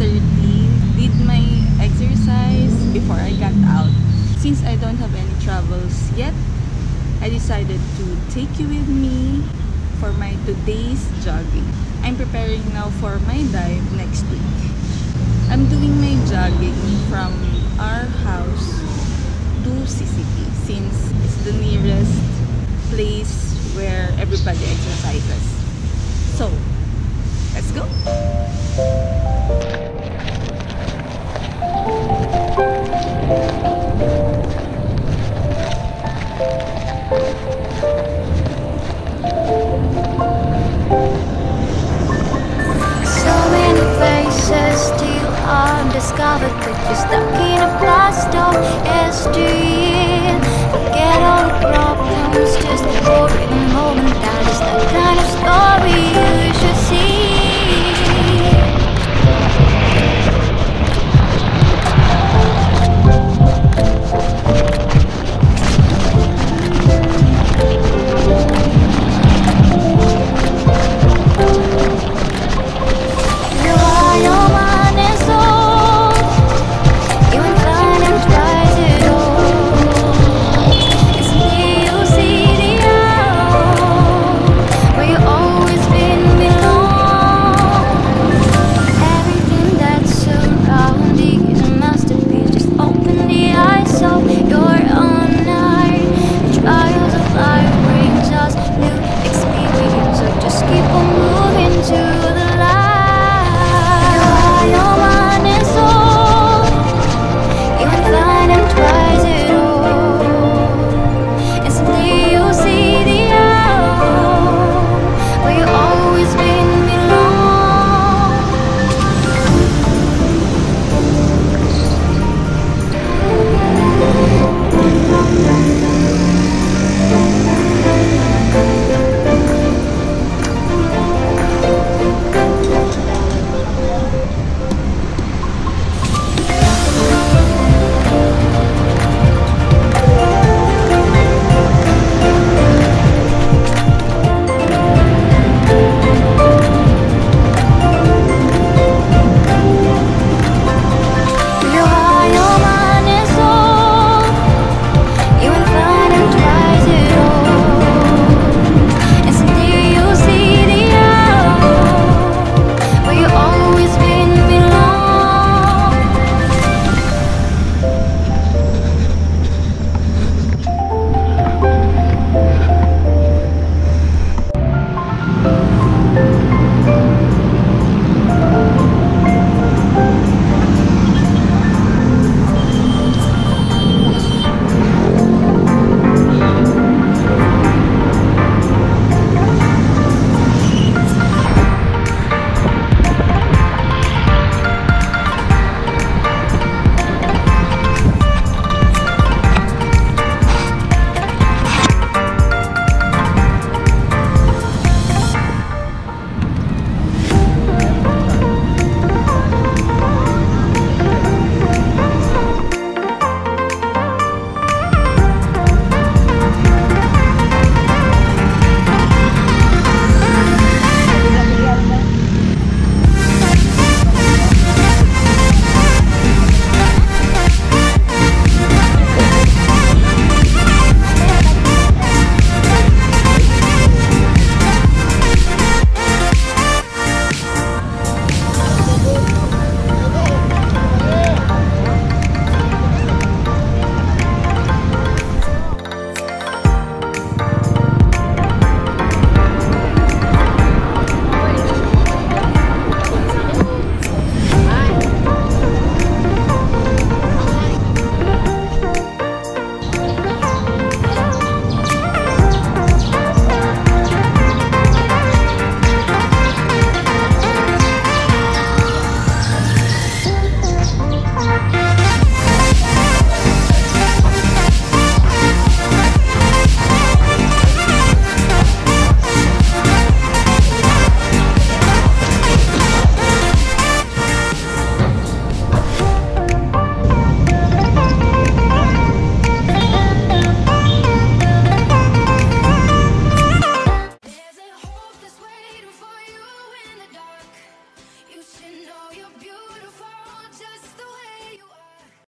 6.30, did my exercise before I got out. Since I don't have any travels yet, I decided to take you with me for my today's jogging. I'm preparing now for my dive next week. I'm doing my jogging from our house to CCP since it's the nearest place where everybody exercises.